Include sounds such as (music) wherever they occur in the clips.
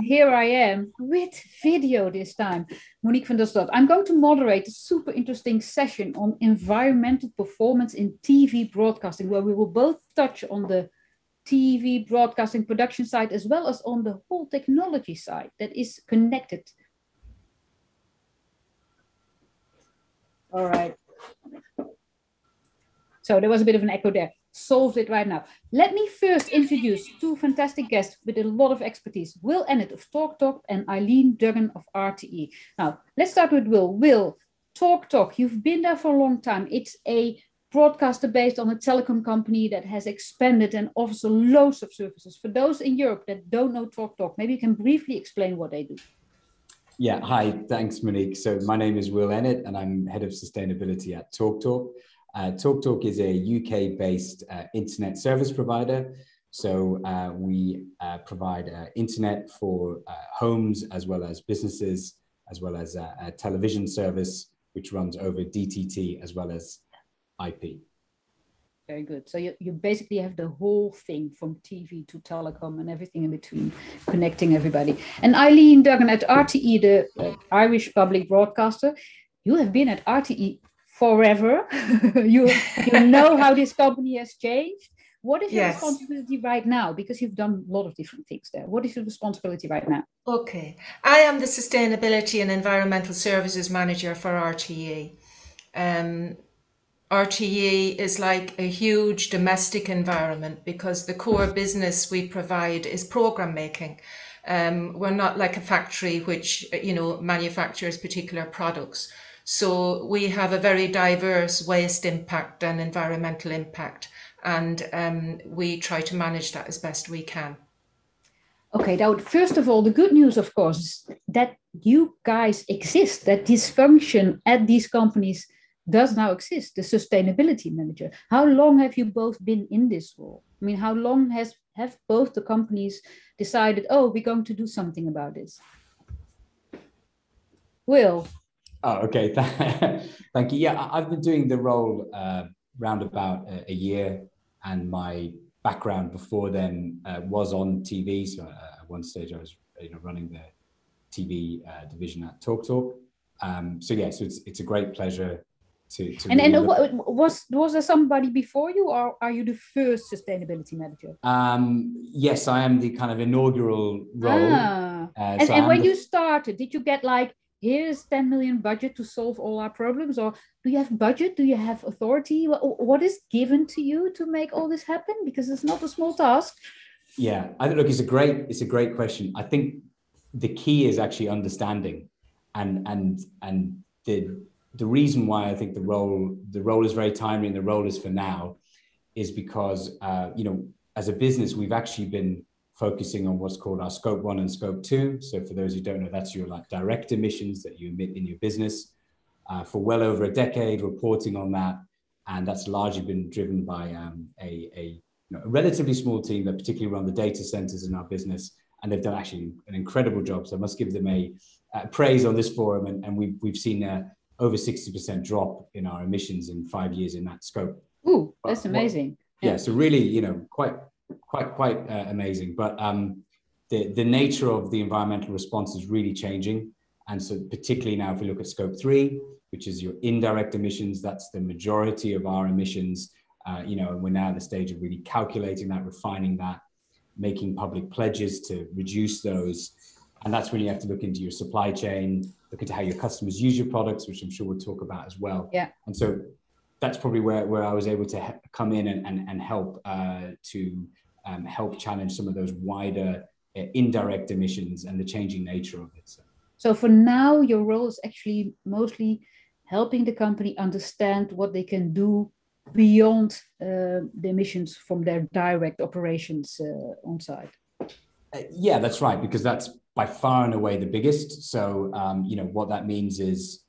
Here I am with video this time. Monique van der Stad. I'm going to moderate a super interesting session on environmental performance in TV broadcasting, where we will both touch on the TV broadcasting production side as well as on the whole technology side that is connected. All right. So there was a bit of an echo there solved it right now. Let me first introduce two fantastic guests with a lot of expertise, Will Ennett of Talk Talk and Eileen Duggan of RTE. Now, let's start with Will. Will, Talk Talk, you've been there for a long time. It's a broadcaster based on a telecom company that has expanded and offers a loads of services. For those in Europe that don't know Talk Talk, maybe you can briefly explain what they do. Yeah, hi, thanks, Monique. So my name is Will Ennett and I'm head of sustainability at Talk Talk. Uh, TalkTalk is a UK based uh, internet service provider. So uh, we uh, provide uh, internet for uh, homes as well as businesses, as well as a television service, which runs over DTT as well as IP. Very good. So you, you basically have the whole thing from TV to telecom and everything in between, connecting everybody. And Eileen Duggan at RTE, the Irish public broadcaster, you have been at RTE forever. (laughs) you you know how this company has changed. What is your yes. responsibility right now? Because you've done a lot of different things there. What is your responsibility right now? Okay. I am the Sustainability and Environmental Services Manager for RTE. Um, RTE is like a huge domestic environment because the core business we provide is program making. Um, we're not like a factory which you know manufactures particular products. So we have a very diverse waste impact and environmental impact, and um, we try to manage that as best we can. Okay, now first of all, the good news, of course, is that you guys exist, that this function at these companies does now exist, the sustainability manager. How long have you both been in this role? I mean, how long has have both the companies decided, oh, we're going to do something about this? Will, Oh, okay. (laughs) Thank you. Yeah, I've been doing the role uh, round about a, a, year, and my background before then uh, was on TV. So uh, at one stage, I was you know running the TV uh, division at Talk Talk. Um, so yeah, so it's it's a great pleasure to. to and really and look- was was there somebody before you, or are you the first sustainability manager? Um, yes, I am the kind of inaugural role. Ah. Uh, and, so and when the- you started, did you get like here's 10 million budget to solve all our problems or do you have budget? Do you have authority? What is given to you to make all this happen? Because it's not a small task. Yeah i think look it's a great it's a great question. I think the key is actually understanding and and and the the reason why i think the role the role is very timely and the role is for now is because uh, you know as a business we've actually been focusing on what's called our scope one and scope two. So for those who don't know, that's your like direct emissions that you emit in your business. Uh, for well over a decade, reporting on that, and that's largely been driven by um, a, a, you know, a, relatively small team that particularly run the data centers in our business, and they've done actually an incredible job. So I must give them a, a praise on this forum, and, and we've we've seen a over 60% drop in our emissions in five years in that scope. Ooh, that's amazing. Well, yeah, so really, you know, quite quite quite uh, amazing. But um, the the nature of the environmental response is really changing, and so particularly now, if we look at scope three, which is your indirect emissions, that's the majority of our emissions. Uh, you know, and we're now at the stage of really calculating that, refining that, making public pledges to reduce those. And that's when you have to look into your supply chain, look into how your customers use your products, which I'm sure we'll talk about as well. Yeah. And so that's probably where, where I was able to come in and, and, and help uh, to um, help challenge some of those wider uh, indirect emissions and the changing nature of it. So. so for now, your role is actually mostly helping the company understand what they can do beyond uh, the emissions from their direct operations uh, on site. Uh, yeah, that's right, because that's by far and away the biggest. So, um, you know, what that means is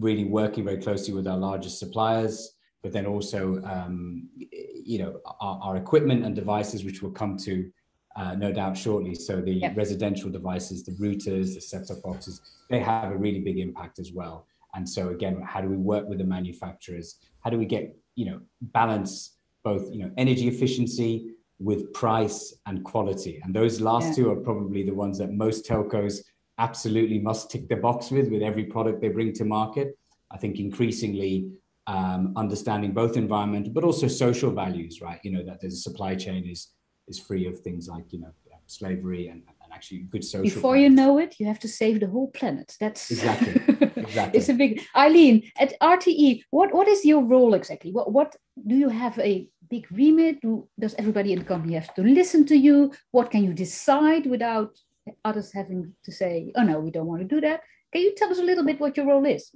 really working very closely with our largest suppliers, but then also, um, you know, our, our, equipment and devices, which we'll come to uh, no doubt shortly. So the yep. residential devices, the routers, the set-top boxes, they have a really big impact as well. And so again, how do we work with the manufacturers? How do we get, you know, balance both, you know, energy efficiency, with price and quality. And those last yeah. two are probably the ones that most telcos absolutely must tick the box with, with every product they bring to market. I think increasingly um, understanding both environmental but also social values, right? You know, that the supply chain is is free of things like, you know, slavery and, and actually good social. Before you know it, you have to save the whole planet. That's exactly (laughs) exactly. it's a big Eileen at RTE. What what is your role exactly? What what do you have a big remit? Do, does everybody in the company have to listen to you? What can you decide without others having to say, oh no, we don't want to do that? Can you tell us a little bit what your role is?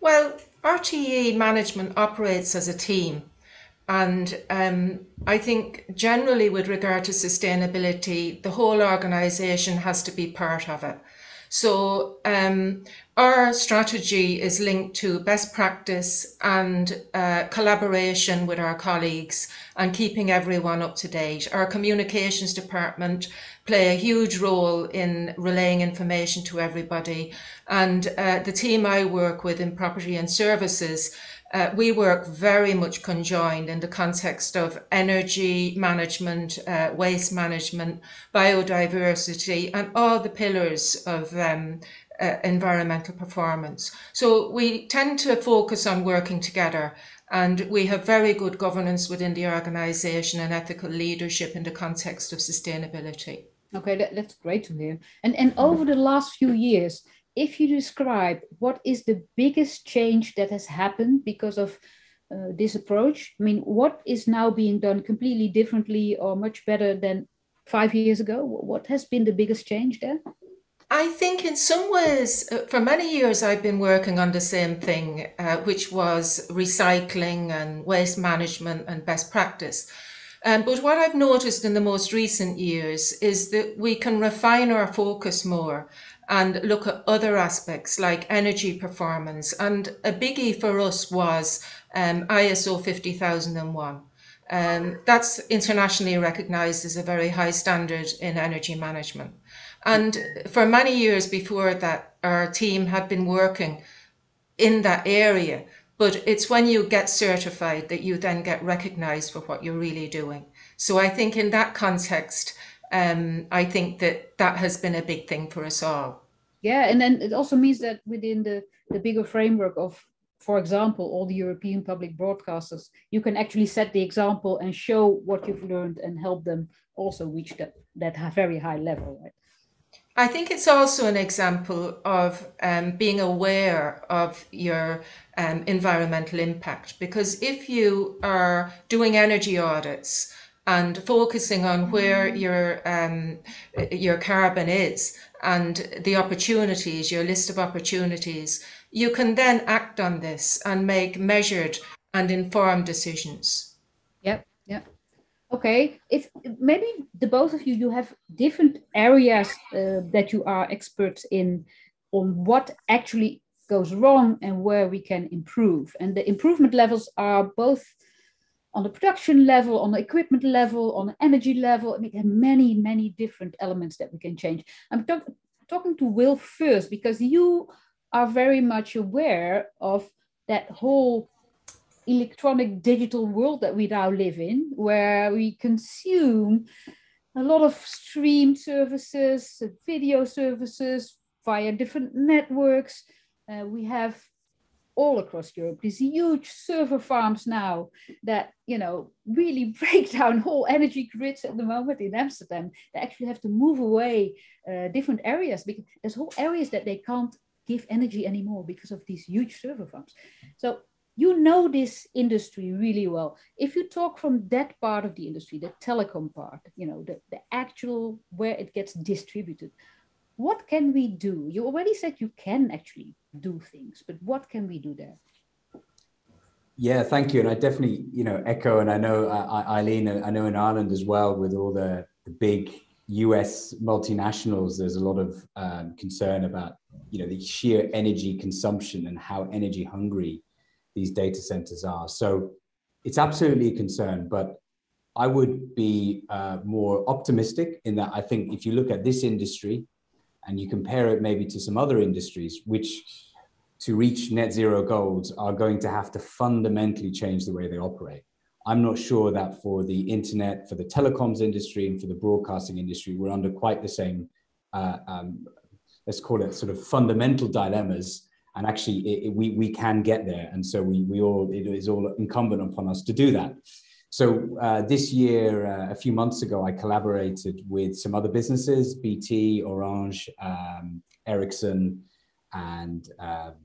Well, RTE management operates as a team. And um, I think generally, with regard to sustainability, the whole organisation has to be part of it. So um, our strategy is linked to best practice and uh, collaboration with our colleagues and keeping everyone up to date. Our communications department play a huge role in relaying information to everybody. And uh, the team I work with in property and services uh, we work very much conjoined in the context of energy management, uh, waste management, biodiversity, and all the pillars of um, uh, environmental performance. So we tend to focus on working together. And we have very good governance within the organization and ethical leadership in the context of sustainability. Okay, that, that's great to hear. And, and over the last few years, if you describe what is the biggest change that has happened because of uh, this approach, I mean, what is now being done completely differently or much better than five years ago? What has been the biggest change there? I think in some ways, uh, for many years, I've been working on the same thing, uh, which was recycling and waste management and best practice. Um, but what I've noticed in the most recent years is that we can refine our focus more and look at other aspects like energy performance. And a biggie for us was um, ISO 50001. Um, that's internationally recognized as a very high standard in energy management. And for many years before that, our team had been working in that area. But it's when you get certified that you then get recognized for what you're really doing. So I think in that context, um, I think that that has been a big thing for us all. Yeah, and then it also means that within the, the bigger framework of, for example, all the European public broadcasters, you can actually set the example and show what you've learned and help them also reach that, that very high level, right? I think it's also an example of um, being aware of your um, environmental impact because if you are doing energy audits and focusing on where your um, your carbon is and the opportunities, your list of opportunities, you can then act on this and make measured and informed decisions. Yep, yep. Okay, if maybe the both of you you have different areas uh, that you are experts in on what actually goes wrong and where we can improve, and the improvement levels are both on the production level, on the equipment level, on the energy level. I mean, there are many, many different elements that we can change. I'm talk talking to Will first because you are very much aware of that whole electronic digital world that we now live in, where we consume a lot of stream services, video services via different networks. Uh, we have all across Europe, these huge server farms now that, you know, really (laughs) break down whole energy grids at the moment in Amsterdam. They actually have to move away uh, different areas because there's whole areas that they can't give energy anymore because of these huge server farms. So you know this industry really well. If you talk from that part of the industry, the telecom part, you know, the, the actual where it gets distributed, what can we do? You already said you can actually do things, but what can we do there? Yeah, thank you. And I definitely, you know, echo, and I know uh, Eileen, I know in Ireland as well, with all the, the big US multinationals, there's a lot of um, concern about, you know, the sheer energy consumption and how energy hungry these data centers are. So it's absolutely a concern, but I would be uh, more optimistic in that I think if you look at this industry, and you compare it maybe to some other industries, which to reach net zero goals are going to have to fundamentally change the way they operate. I'm not sure that for the internet, for the telecoms industry, and for the broadcasting industry, we're under quite the same, uh, um, let's call it sort of fundamental dilemmas. And actually, it, it, we, we can get there. And so we, we all, it is all incumbent upon us to do that. So uh, this year, uh, a few months ago, I collaborated with some other businesses, BT, Orange, um, Ericsson, and um,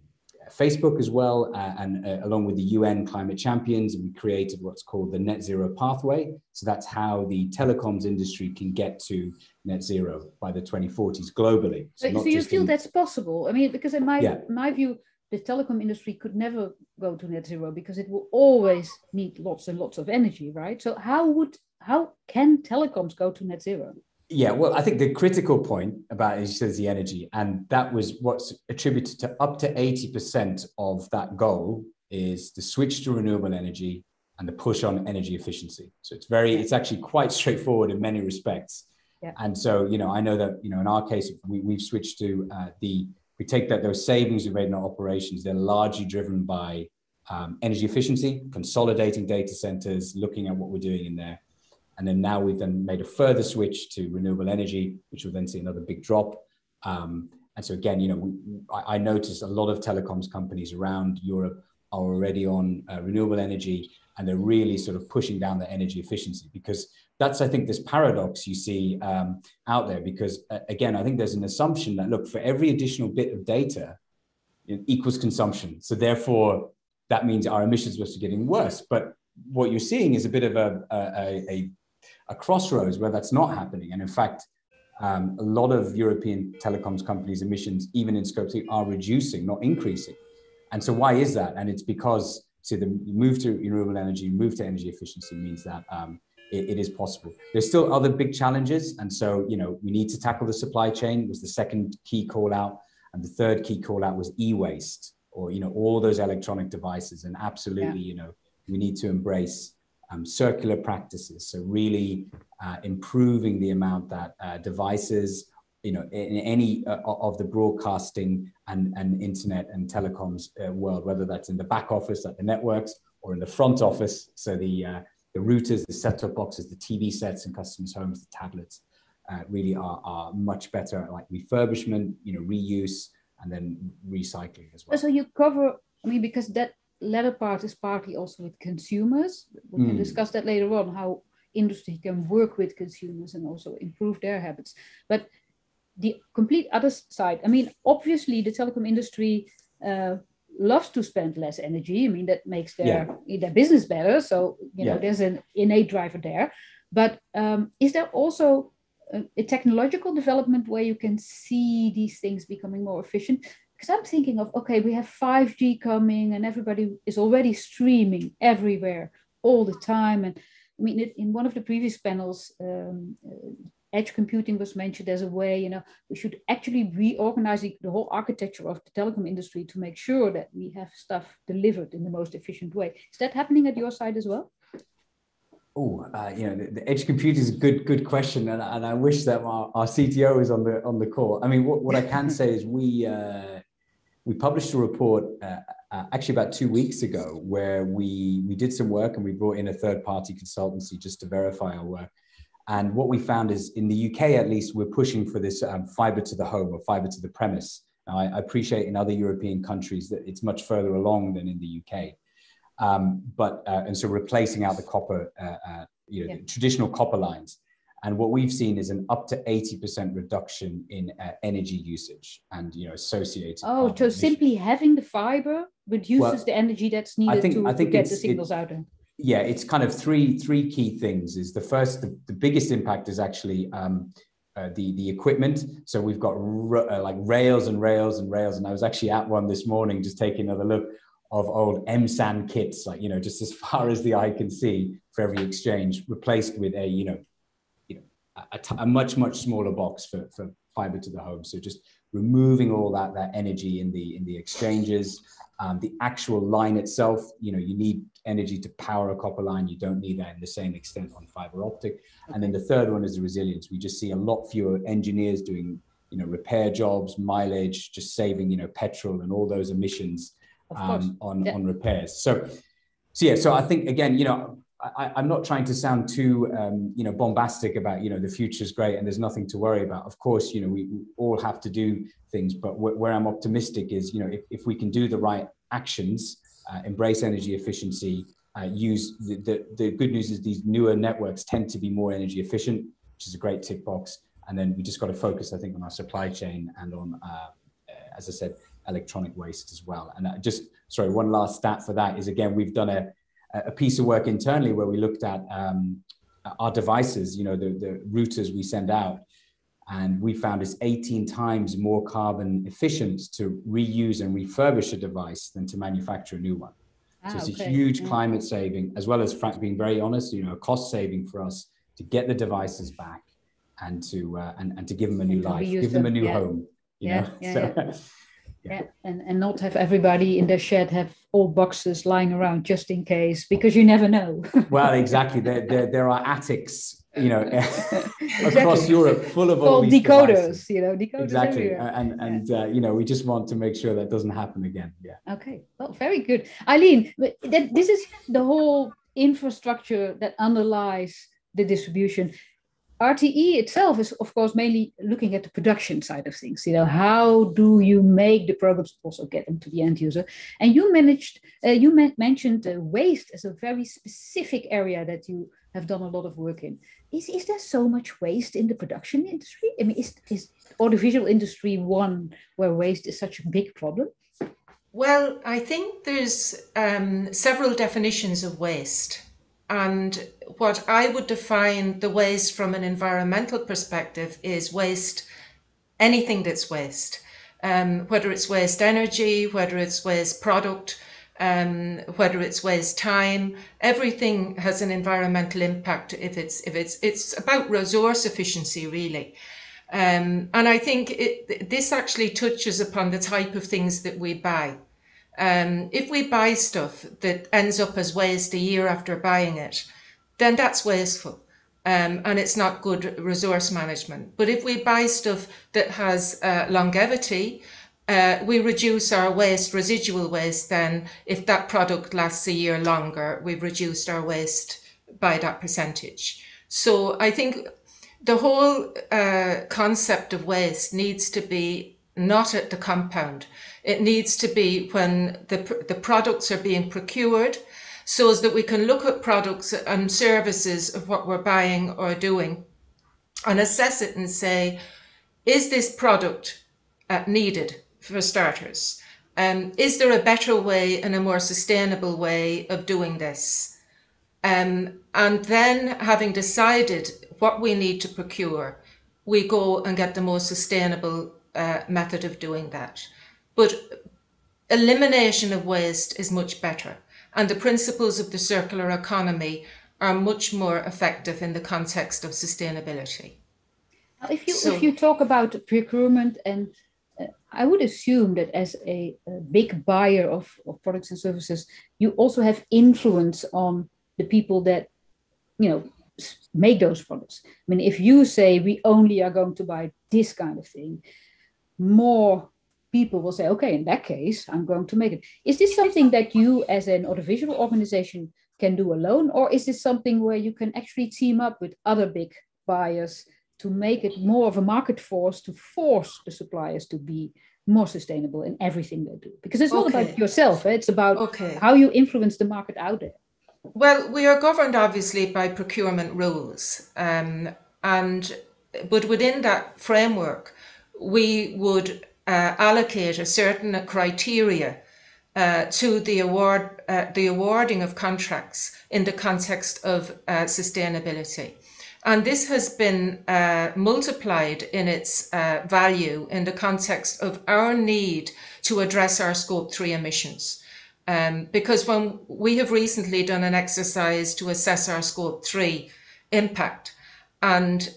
Facebook as well, uh, and uh, along with the UN climate champions, we created what's called the net zero pathway. So that's how the telecoms industry can get to net zero by the 2040s globally. So, so, so you feel in... that's possible? I mean, because in my yeah. my view, the telecom industry could never go to net zero because it will always need lots and lots of energy, right? So how would how can telecoms go to net zero? Yeah, well, I think the critical point about it is the energy, and that was what's attributed to up to 80% of that goal is the switch to renewable energy and the push on energy efficiency. So it's very, it's actually quite (laughs) straightforward in many respects. Yeah. And so, you know, I know that, you know, in our case, we, we've switched to uh, the, we take that those savings we've made in our operations, they're largely driven by um, energy efficiency, consolidating data centers, looking at what we're doing in there and then now we've then made a further switch to renewable energy, which will then see another big drop. Um, and so again, you know, we, I, I, noticed a lot of telecoms companies around Europe are already on uh, renewable energy, and they're really sort of pushing down the energy efficiency because that's, I think, this paradox you see um, out there. Because uh, again, I think there's an assumption that look for every additional bit of data equals consumption. So therefore, that means our emissions are getting worse. But what you're seeing is a bit of a, a, a a crossroads where that's not happening. And in fact, um, a lot of European telecoms companies' emissions, even in scope three, are reducing, not increasing. And so, why is that? And it's because so the move to renewable energy, move to energy efficiency means that um, it, it is possible. There's still other big challenges, and so you know we need to tackle the supply chain. Was the second key call out, and the third key call out was e-waste, or you know all those electronic devices. And absolutely, yeah. you know, we need to embrace um, circular practices. So really uh, improving the amount that uh, devices, you know, in any uh, of the broadcasting and, and internet and telecoms uh, world, whether that's in the back office at the networks or in the front office. So the, uh, the routers, the set-top boxes, the TV sets in customers' homes, the tablets, uh, really are, are much better like refurbishment, you know, reuse, and then recycling as well. So you cover, I mean, because that latter part is partly also with consumers. We can mm. discuss that later on, how industry can work with consumers and also improve their habits. But the complete other side, I mean, obviously the telecom industry uh, loves to spend less energy. I mean, that makes their, yeah. their business better. So, you know, yeah. there's an innate driver there. But um, is there also a, a technological development where you can see these things becoming more efficient? because I'm thinking of okay, we have 5G coming and everybody is already streaming everywhere all the time. And I mean, it, in one of the previous panels, um, edge computing was mentioned as a way, you know, we should actually reorganize the, whole architecture of the telecom industry to make sure that we have stuff delivered in the most efficient way. Is that happening at your side as well? Oh, uh, you know, the, the, edge computing is a good, good question, and, and I wish that our, our CTO is on the on the call. I mean, what, what I can say is we uh, we published a report uh, uh, actually about two weeks ago where we we did some work and we brought in a third party consultancy just to verify our work. And what we found is in the UK, at least, we're pushing for this um, fiber to the home or fiber to the premise. Now, I, I, appreciate in other European countries that it's much further along than in the UK. Um, but uh, and so replacing out the copper, uh, uh, you know, yeah. traditional copper lines. And what we've seen is an up to 80% reduction in uh, energy usage and you know associated. Oh, so simply having the fiber reduces well, the energy that's needed I think, to, I think to get the signals it, out. There. Yeah, it's kind of three three key things. Is the first the, the biggest impact is actually um, uh, the the equipment. So we've got uh, like rails and rails and rails. And I was actually at one this morning, just taking another look of old MSAN kits, like you know, just as (laughs) far as the eye can see for every exchange, replaced with a you know, you know a, a much much smaller box for, for fiber to the home. So just removing all that that energy in the in the exchanges. Um, the actual line itself, you know, you need energy to power a copper line. You don't need that in the same extent on fiber optic. And then the third one is the resilience. We just see a lot fewer engineers doing, you know, repair jobs, mileage, just saving, you know, petrol and all those emissions um, on yeah. on repairs. So, so yeah. So I think again, you know, I, am not trying to sound too, um, you know, bombastic about, you know, the future is great and there's nothing to worry about. Of course, you know, we all have to do things, but wh- where I'm optimistic is, you know, if, if we can do the right actions, uh, embrace energy efficiency, uh, use the, the, the good news is these newer networks tend to be more energy efficient, which is a great tick box. And then we just got to focus, I think, on our supply chain and on, uh, as I said, electronic waste as well. And uh, just sorry, one last stat for that is again, we've done a, a piece of work internally where we looked at um, our devices, you know, the, the routers we send out. And we found it's 18 times more carbon efficient to reuse and refurbish a device than to manufacture a new one. Ah, so it's okay. a huge yeah. climate saving, as well as being very honest, you know, a cost saving for us to get the devices back and to uh, and, and to give them a new life, give them, them a new yeah. home. yeah, yeah, (laughs) so, yeah. and and not have everybody in their shed have old boxes lying around just in case because you never know. (laughs) Well exactly. There, there, there are attics you know (laughs) (laughs) across europe full of all these decoders devices. you know decoders exactly. everywhere. and and yeah. uh, you know we just want to make sure that doesn't happen again. Yeah. Okay. Well very good. Eileen this is the whole infrastructure that underlies the distribution RTE itself is, of course, mainly looking at the production side of things. You know, how do you make the programs also get them to the end user? And you managed, uh, you mentioned uh, waste as a very specific area that you have done a lot of work in. Is, is there so much waste in the production industry? I mean, is, is audiovisual industry one where waste is such a big problem? Well, I think there's um, several definitions of waste. And what I would define the waste from an environmental perspective is waste, anything that's waste, um, whether it's waste energy, whether it's waste product, um, whether it's waste time, everything has an environmental impact. If it's if it's it's about resource efficiency really, um, and I think it, this actually touches upon the type of things that we buy. Um, if we buy stuff that ends up as waste a year after buying it, then that's wasteful. Um, and it's not good resource management. But if we buy stuff that has uh, longevity, uh, we reduce our waste, residual waste, then if that product lasts a year longer, we've reduced our waste by that percentage. So I think the whole uh, concept of waste needs to be not at the compound. It needs to be when the, the products are being procured so as that we can look at products and services of what we're buying or doing and assess it and say, is this product uh, needed for starters? Um, is there a better way and a more sustainable way of doing this? Um, and then having decided what we need to procure, we go and get the most sustainable uh, method of doing that. But elimination of waste is much better. And the principles of the circular economy are much more effective in the context of sustainability. If you, so, if you talk about procurement, and uh, I would assume that as a, a big buyer of, of products and services, you also have influence on the people that, you know, make those products. I mean, if you say we only are going to buy this kind of thing, more people will say, okay, in that case, I'm going to make it. Is this something that you as an audiovisual organization can do alone? Or is this something where you can actually team up with other big buyers to make it more of a market force to force the suppliers to be more sustainable in everything they do? Because it's not okay. about yourself, eh? it's about okay. how you influence the market out there. Well, we are governed obviously by procurement rules. Um, and but within that framework, we would uh, allocate a certain criteria uh, to the award, uh, the awarding of contracts in the context of uh, sustainability. And this has been uh, multiplied in its uh, value in the context of our need to address our scope three emissions. Um, because when we have recently done an exercise to assess our scope three impact, and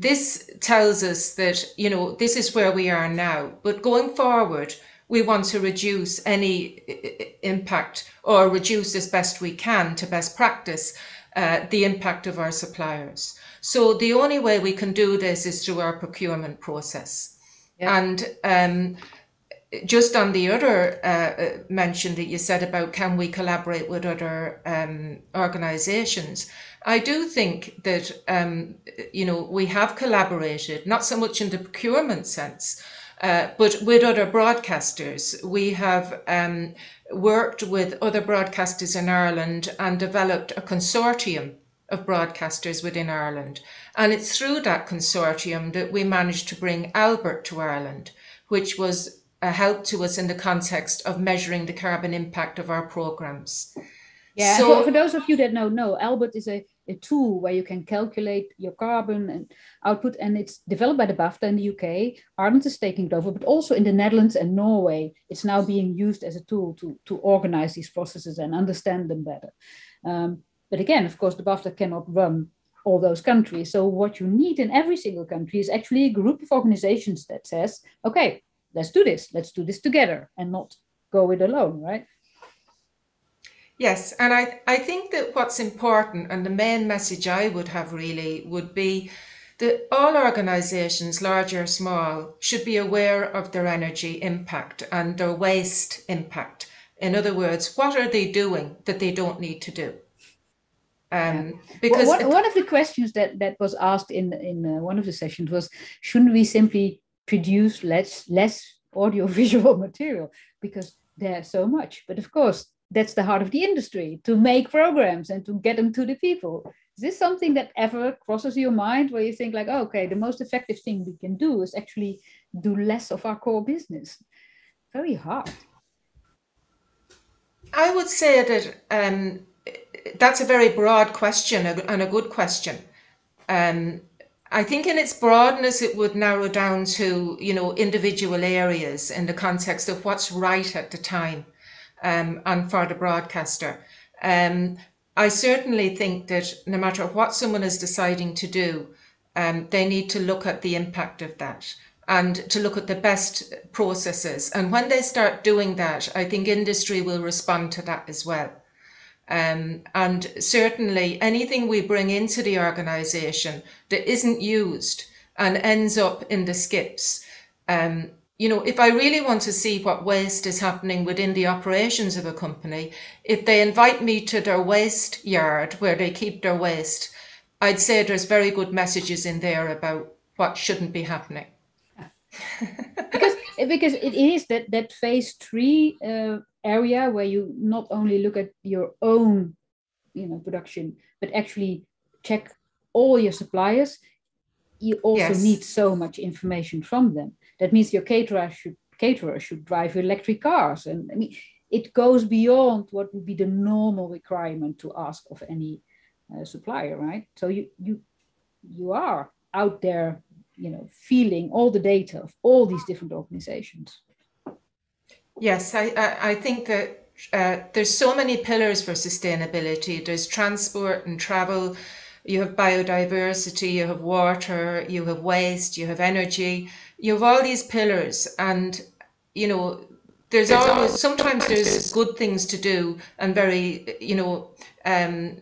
this tells us that, you know, this is where we are now. But going forward, we want to reduce any impact or reduce as best we can to best practice uh, the impact of our suppliers. So the only way we can do this is through our procurement process. Yeah. And um, just on the other uh, uh, mention that you said about can we collaborate with other um, organizations, I do think that, um, you know, we have collaborated, not so much in the procurement sense, uh, but with other broadcasters. We have um, worked with other broadcasters in Ireland and developed a consortium of broadcasters within Ireland. And it's through that consortium that we managed to bring Albert to Ireland, which was a help to us in the context of measuring the carbon impact of our programs. Yeah, so, for, those of you that don't know, Albert is a, a tool where you can calculate your carbon and output, and it's developed by the BAFTA in the UK. Ireland is taking it over, but also in the Netherlands and Norway, it's now being used as a tool to, to organize these processes and understand them better. Um, but again, of course, the BAFTA cannot run all those countries. So what you need in every single country is actually a group of organizations that says, okay, let's do this, let's do this together and not go it alone, right? Yes, and I, I think that what's important and the main message I would have really would be that all organisations, large or small, should be aware of their energy impact and their waste impact. In other words, what are they doing that they don't need to do? Um, because well, one, one, of the questions that, that was asked in in uh, one of the sessions was, shouldn't we simply produce less less audiovisual (laughs) material because there's so much? But of course, that's the heart of the industry to make programs and to get them to the people. Is this something that ever crosses your mind where you think like, oh, okay, the most effective thing we can do is actually do less of our core business? Very hard. I would say that um, that's a very broad question and a good question. Um, I think in its broadness, it would narrow down to, you know, individual areas in the context of what's right at the time um, and for the broadcaster. Um, I certainly think that no matter what someone is deciding to do, um, they need to look at the impact of that and to look at the best processes. And when they start doing that, I think industry will respond to that as well. Um, and certainly anything we bring into the organisation that isn't used and ends up in the skips. Um, you know, if I really want to see what waste is happening within the operations of a company, if they invite me to their waste yard where they keep their waste, I'd say there's very good messages in there about what shouldn't be happening. because because it is that that phase three uh, area where you not only look at your own you know production but actually check all your suppliers. You also yes. need so much information from them. That means your caterer should caterer should drive electric cars. And i mean it goes beyond what would be the normal requirement to ask of any uh, supplier right? So you you you are out there you know feeling all the data of all these different organizations Yes, I, I, I think that uh, there's so many pillars for sustainability. There's transport and travel, you have biodiversity, you have water, you have waste, you have energy, you have all these pillars. And, you know, there's always, sometimes there's good things to do and very, you know, um,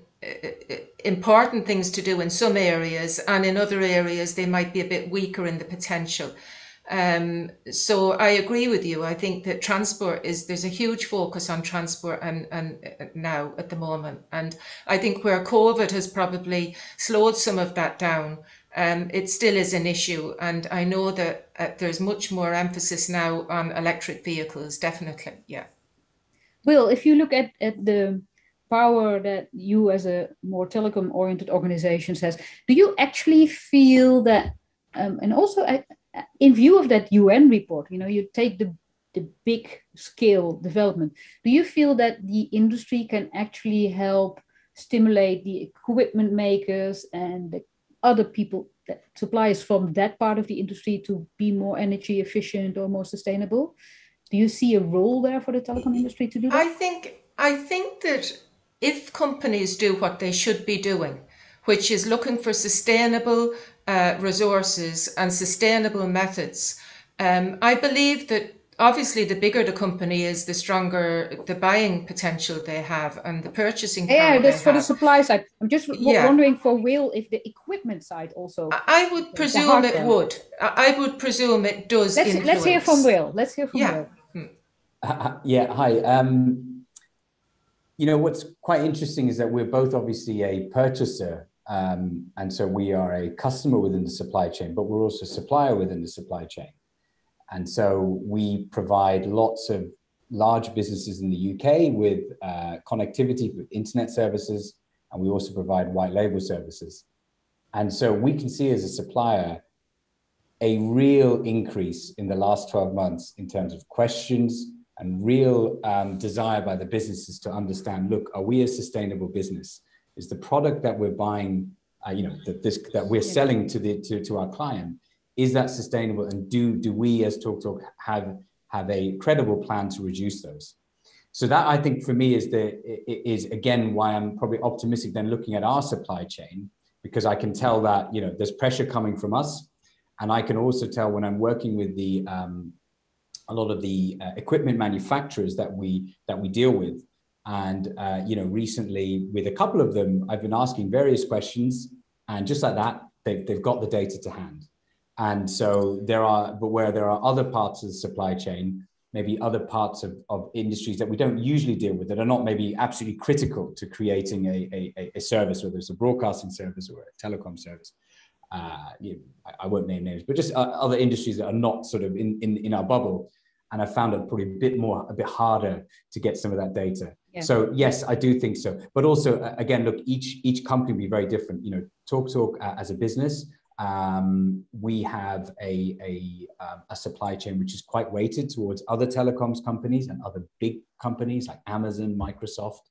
important things to do in some areas, and in other areas, they might be a bit weaker in the potential. Um, so I agree with you. I think that transport is there's a huge focus on transport and, and uh, now at the moment, and I think where COVID has probably slowed some of that down, um, it still is an issue, and I know that uh, there's much more emphasis now on electric vehicles. Definitely, yeah. Well, if you look at at the power that you as a more telecom oriented organization says, do you actually feel that? Um, and also, I, in view of that UN report, you know, you take the the big scale development. Do you feel that the industry can actually help stimulate the equipment makers and the other people, that suppliers from that part of the industry to be more energy efficient or more sustainable? Do you see a role there for the telecom industry to do that? I think I think that if companies do what they should be doing, which is looking for sustainable uh, resources and sustainable methods. Um, I believe that obviously the bigger the company is, the stronger the buying potential they have and the purchasing power. Yeah, that's for have. the supply side. I'm just yeah. wondering for Will if the equipment side also. I would presume it would. I would presume it does. Let's, let's hear from Will. Let's hear from yeah. Will. Uh, (laughs) yeah, hi. Um, you know, what's quite interesting is that we're both obviously a purchaser. Um, and so we are a customer within the supply chain, but we're also a supplier within the supply chain. And so we provide lots of large businesses in the UK with uh, connectivity with internet services, and we also provide white label services. And so we can see as a supplier a real increase in the last 12 months in terms of questions and real um, desire by the businesses to understand look, are we a sustainable business? Is the product that we're buying, uh, you know, that, this, that we're selling to, the, to, to our client, is that sustainable? And do do we as talk talk have have a credible plan to reduce those? So that i think for me is the is again why i'm probably optimistic then looking at our supply chain because i can tell that you know there's pressure coming from us. And i can also tell when i'm working with the um, a lot of the uh, equipment manufacturers that we that we deal with and uh, you know recently with a couple of them i've been asking various questions and just like that they've, they've got the data to hand and so there are, but where there are other parts of the supply chain, maybe other parts of, of industries that we don't usually deal with that are not maybe absolutely critical to creating a, a, a service, whether it's a broadcasting service or a telecom service. Uh, you know, I, I, won't name names, but just uh, other industries that are not sort of in, in, in our bubble. And I found it probably a bit more, a bit harder to get some of that data. Yeah. So yes, I do think so. But also, uh, again, look, each each company will be very different. You know, Talk Talk uh, as a business um, we have a, a, um, a, supply chain which is quite weighted towards other telecoms companies and other big companies like Amazon, Microsoft.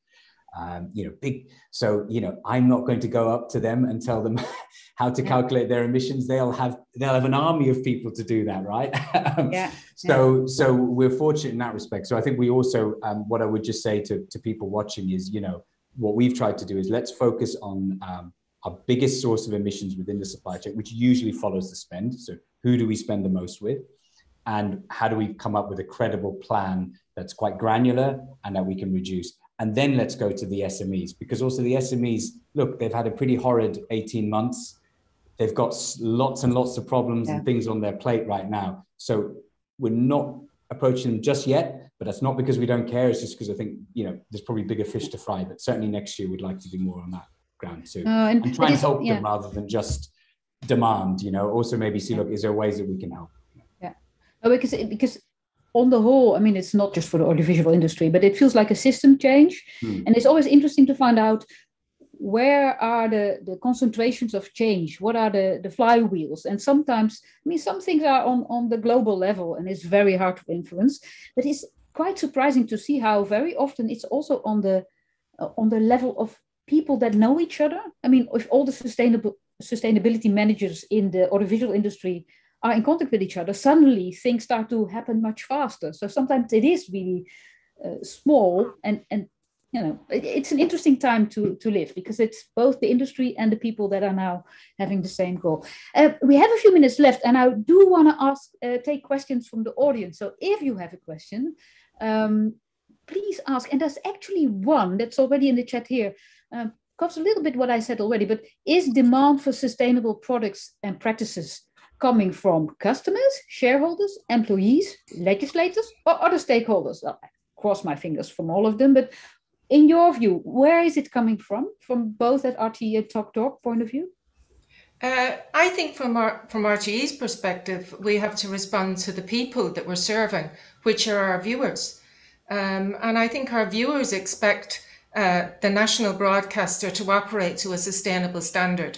Um, you know, big. So you know, I'm not going to go up to them and tell them (laughs) how to calculate their emissions. They'll have they'll have an army of people to do that, right? (laughs) Um, yeah. So yeah. so we're fortunate in that respect. So I think we also um, what I would just say to to people watching is you know what we've tried to do is let's focus on um, our biggest source of emissions within the supply chain, which usually follows the spend. So, who do we spend the most with? And how do we come up with a credible plan that's quite granular and that we can reduce? And then let's go to the SMEs, because also the SMEs, look, they've had a pretty horrid 18 months. They've got lots and lots of problems yeah. and things on their plate right now. So, we're not approaching them just yet, but that's not because we don't care. It's just because I think, you know, there's probably bigger fish to fry. But certainly next year, we'd like to do more on that ground too. Uh, and, and try and help yeah. them rather than just demand, you know, also maybe see, look, is there ways that we can help? Yeah. Oh, because, because on the whole, I mean, it's not just for the audiovisual industry, but it feels like a system change. Hmm. And it's always interesting to find out where are the, the concentrations of change? What are the, the flywheels? And sometimes, I mean, some things are on, on the global level and it's very hard to influence, but it's quite surprising to see how very often it's also on the uh, on the level of people that know each other. I mean, if all the sustainable sustainability managers in the audiovisual industry are in contact with each other, suddenly things start to happen much faster. So sometimes it is really uh, small, and and you know it, it's an interesting time to to live because it's both the industry and the people that are now having the same goal. Uh, we have a few minutes left, and I do want to ask uh, take questions from the audience. So if you have a question. Um, please ask. And there's actually one that's already in the chat here um, covers a little bit what I said already, but is demand for sustainable products and practices coming from customers, shareholders, employees, legislators, or other stakeholders? Well, I cross my fingers from all of them, but in your view, where is it coming from? From both at RTE and Talk Talk point of view? Uh, I think from our from RTE's perspective, we have to respond to the people that we're serving, which are our viewers. Um, and I think our viewers expect uh, the national broadcaster to operate to a sustainable standard.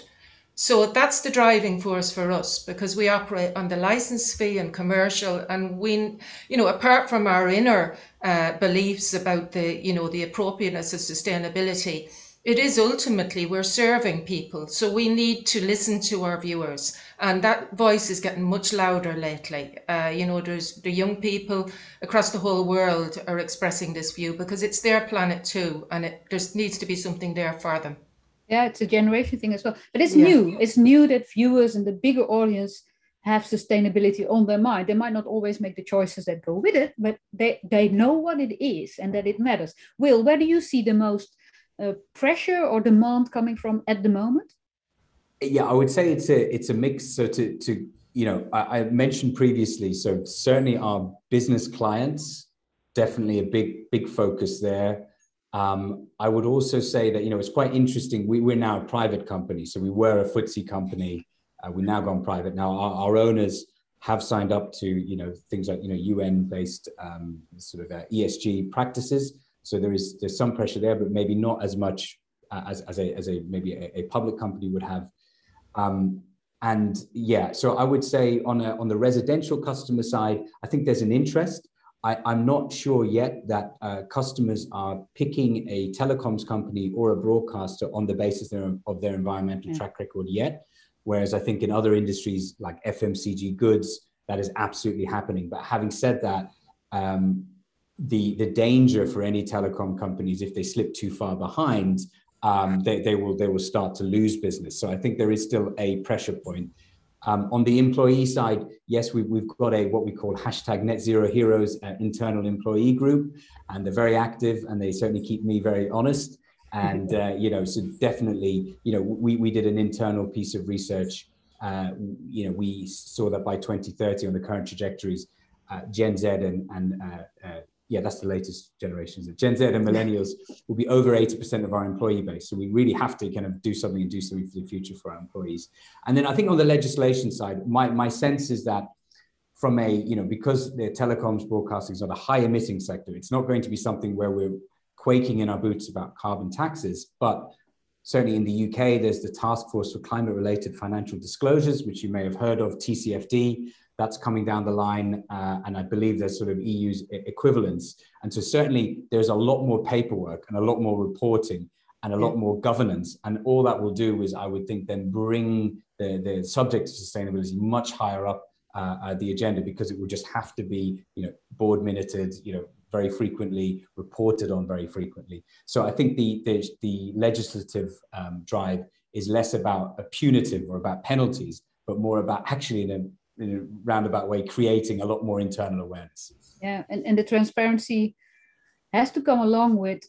So that's the driving force for us because we operate on the license fee and commercial, and we, you know, apart from our inner uh, beliefs about the, you know, the appropriateness of sustainability, it is ultimately we're serving people. So we need to listen to our viewers. And that voice is getting much louder lately. Uh, you know, there's the young people across the whole world are expressing this view because it's their planet too. And it there needs to be something there for them. Yeah, it's a generation thing as well. But it's yeah. new. It's new that viewers and the bigger audience have sustainability on their mind. They might not always make the choices that go with it, but they, they know what it is and that it matters. Will, where do you see the most uh, pressure or demand coming from at the moment? Yeah, I would say it's a it's a mix. So to to you know, I, I mentioned previously. So certainly our business clients, definitely a big big focus there. Um, I would also say that you know it's quite interesting. We, we're now a private company, so we were a FTSE company. Uh, we've now gone private. Now our, our, owners have signed up to you know things like you know UN based um, sort of uh, ESG practices. So there is there's some pressure there, but maybe not as much uh, as, as a as a maybe a, a public company would have. Um, and yeah, so I would say on a, on the residential customer side, I think there's an interest. I, am not sure yet that uh, customers are picking a telecoms company or a broadcaster on the basis of their environmental yeah. track record yet. Whereas I think in other industries like FMCG goods, that is absolutely happening. But having said that, um, the the danger for any telecom companies if they slip too far behind um, they, they will they will start to lose business so i think there is still a pressure point um, on the employee side yes we, we've got a what we call hashtag net zero heroes uh, internal employee group and they're very active and they certainly keep me very honest. And uh, you know so definitely you know we, we did an internal piece of research uh, you know we saw that by 2030 on the current trajectories uh, gen z and, and uh, uh, yeah, that's the latest generations. Gen Z and millennials will be over 80% of our employee base. So we really have to kind of do something and do something for the future for our employees. And then I think on the legislation side, my, my sense is that from a, you know, because the telecoms broadcasting is not a high emitting sector, it's not going to be something where we're quaking in our boots about carbon taxes. But certainly in the UK, there's the Task Force for Climate Related Financial Disclosures, which you may have heard of, TCFD that's coming down the line, uh, and I believe there's sort of EU's equivalents. And so certainly there's a lot more paperwork and a lot more reporting and a lot more governance. And all that will do is, I would think, then bring the, the subject of sustainability much higher up uh, uh, the agenda because it will just have to be, you know, board minuted, you know, very frequently, reported on very frequently. So I think the the, the legislative um, drive is less about a punitive or about penalties, but more about actually in a in a roundabout way creating a lot more internal awareness. Yeah and, and the transparency has to come along with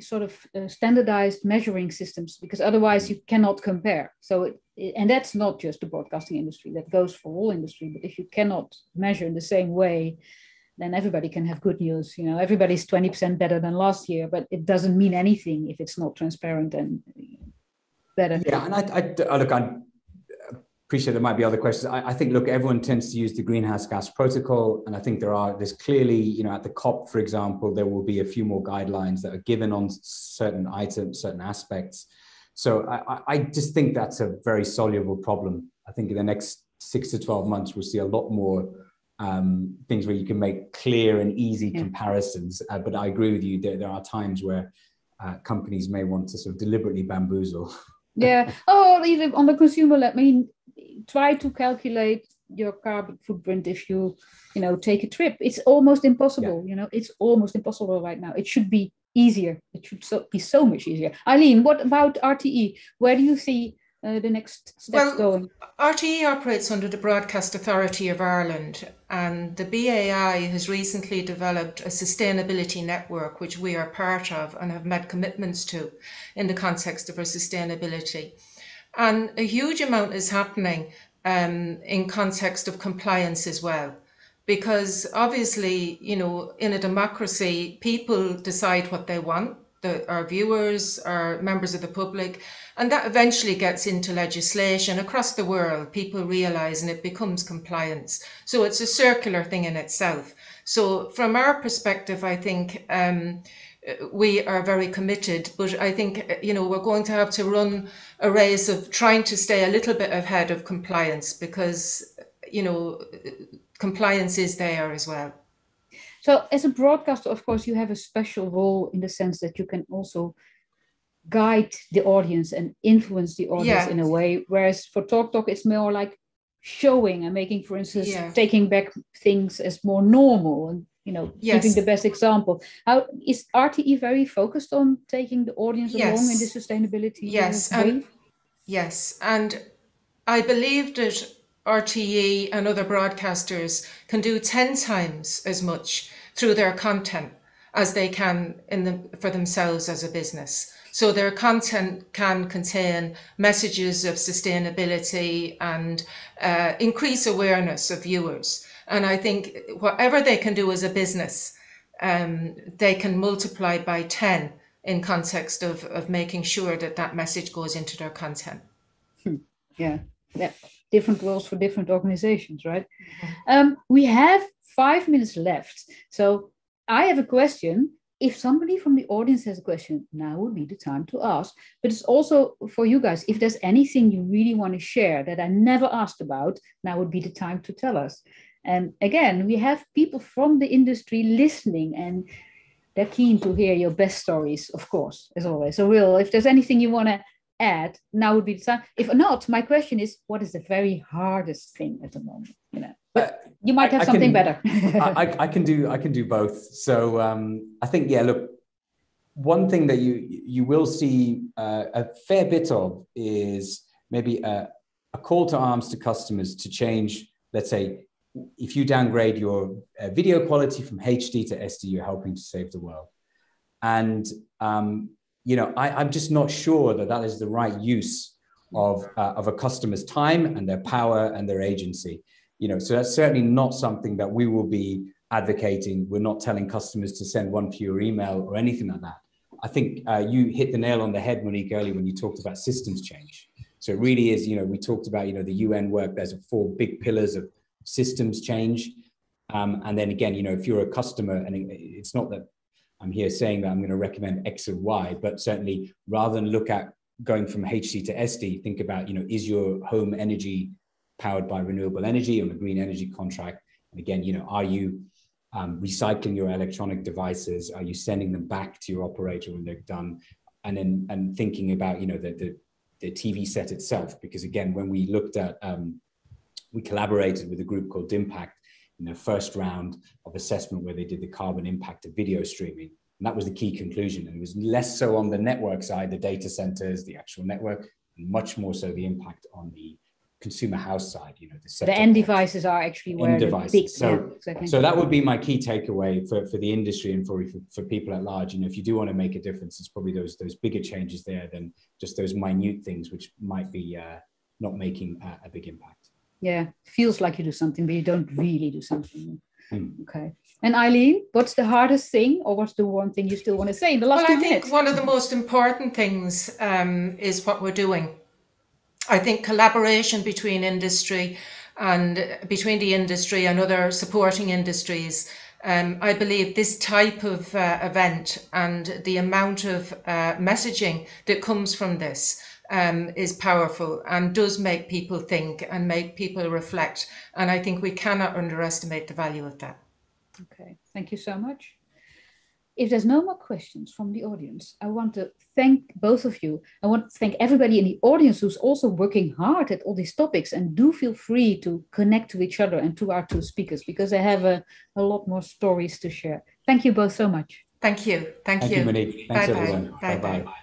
sort of uh, standardized measuring systems because otherwise you cannot compare. So it, it, and that's not just the broadcasting industry that goes for all industry but if you cannot measure in the same way then everybody can have good news you know everybody's 20% better than last year but it doesn't mean anything if it's not transparent and better. Yeah and i, I look i appreciate there might be other questions. I, I, think, look, everyone tends to use the greenhouse gas protocol, and I think there are there's clearly, you know, at the COP, for example, there will be a few more guidelines that are given on certain items, certain aspects. So I, I just think that's a very soluble problem. I think in the next six to twelve months, we'll see a lot more um, things where you can make clear and easy yeah. comparisons. Uh, but I agree with you. There, there are times where uh, companies may want to sort of deliberately bamboozle. (laughs) yeah. Oh, even on the consumer I mean, try to calculate your carbon footprint if you you know take a trip. It's almost impossible yeah. you know it's almost impossible right now. It should be easier. It should so, be so much easier. Eileen what about rte where do you see uh, the next steps well, going? Rte operates under the broadcast authority of ireland and the bai has recently developed a sustainability network which we are part of and have made commitments to in the context of our sustainability and a huge amount is happening um, in context of compliance as well. Because obviously, you know, in a democracy, people decide what they want. The, our viewers, our members of the public, and that eventually gets into legislation across the world. People realize and it becomes compliance. So it's a circular thing in itself. So, from our perspective, I think um, we are very committed. But I think, you know, we're going to have to run a race of trying to stay a little bit ahead of compliance because, you know, compliance is there as well. So, as a broadcaster, of course, you have a special role in the sense that you can also guide the audience and influence the audience yeah. in a way. Whereas for Talk Talk, it's more like showing and making, for instance, yeah. taking back things as more normal and you know yes. giving the best example how is rte very focused on taking the audience yes. along in the sustainability yes and, yes and i believe that RTE and other broadcasters can do 10 times as much through their content as they can in the, for themselves as a business. So their content can contain messages of sustainability and uh, increase awareness of viewers. And I think whatever they can do as a business, um, they can multiply by 10 in context of, of making sure that that message goes into their content. Hmm. Yeah, yeah. Different roles for different organizations, right? Mm-hmm. Um, we have five minutes left. So I have a question if somebody from the audience has a question, now would be the time to ask. But it's also for you guys, if there's anything you really want to share that I never asked about, now would be the time to tell us. And again, we have people from the industry listening and they're keen to hear your best stories, of course, as always. So, Will, if there's anything you want to add, now would be the time. If not, my question is, what is the very hardest thing at the moment? You know, but you might have (laughs) I, I something can, better. I, I, can do I can do both. So um, I think yeah, look, one thing that you you will see uh, a fair bit of is maybe a, a call to arms to customers to change. Let's say if you downgrade your uh, video quality from HD to SD, you're helping to save the world. And um, you know, I, am just not sure that that is the right use of uh, of a customer's time and their power and their agency. You know, so that's certainly not something that we will be advocating. We're not telling customers to send one fewer email or anything like that. I think uh, you hit the nail on the head, Monique, earlier when you talked about systems change. So it really is, you know, we talked about, you know, the UN work. There's four big pillars of systems change. Um, and then again, you know, if you're a customer, and it's not that I'm here saying that I'm going to recommend X or Y, but certainly rather than look at going from HD to SD, think about, you know, is your home energy powered by renewable energy on a green energy contract? And again, you know, are you um, recycling your electronic devices? Are you sending them back to your operator when they're done? And then and thinking about, you know, the, the, the TV set itself, because again, when we looked at um, we collaborated with a group called DIMPACT in the first round of assessment where they did the carbon impact of video streaming. And that was the key conclusion. And it was less so on the network side, the data centers, the actual network, and much more so the impact on the consumer house side. You know, the, the end devices are actually where end devices. Big, so, yeah, exactly. so that would be my key takeaway for, for the industry and for, for, for people at large. You know, if you do want to make a difference, it's probably those those bigger changes there than just those minute things which might be uh, not making a, a big impact yeah feels like you do something but you don't really do something mm. okay and eileen what's the hardest thing or what's the one thing you still want to say in the last well, two I think minutes? one of the most important things um, is what we're doing i think collaboration between industry and between the industry and other supporting industries um, I believe this type of uh, event and the amount of uh, messaging that comes from this um, is powerful and does make people think and make people reflect. And I think we cannot underestimate the value of that. Okay, thank you so much. If there's no more questions from the audience, I want to thank both of you. I want to thank everybody in the audience who's also working hard at all these topics and do feel free to connect to each other and to our two speakers because they have a, a lot more stories to share. Thank you both so much. Thank you. Thank, thank you. you Monique. Thanks bye everyone. Bye bye. bye.